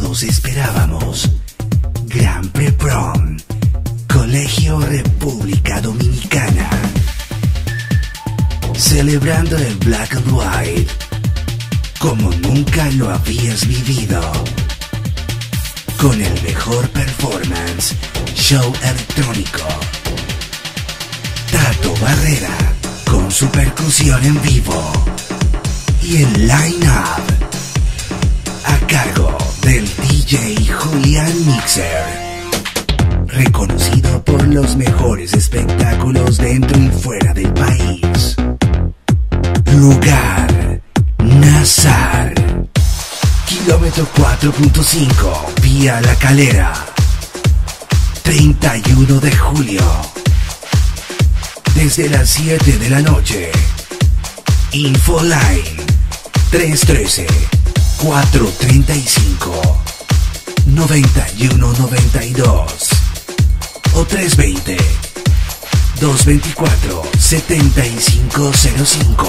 todos esperábamos. Gran Preprom, Colegio República Dominicana. Celebrando el Black and White como nunca lo habías vivido. Con el mejor performance, show electrónico. Tato Barrera con su percusión en vivo. Y el line-up a cargo Mixer. Reconocido por los mejores espectáculos dentro y fuera del país. Lugar Nazar. Kilómetro 4.5, vía La Calera. 31 de julio. Desde las 7 de la noche. Infoline 313 435 9192 o 320 224 7505.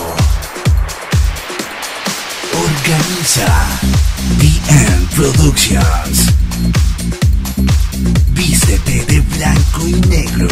Organiza DM Productions. Vístete de blanco y negro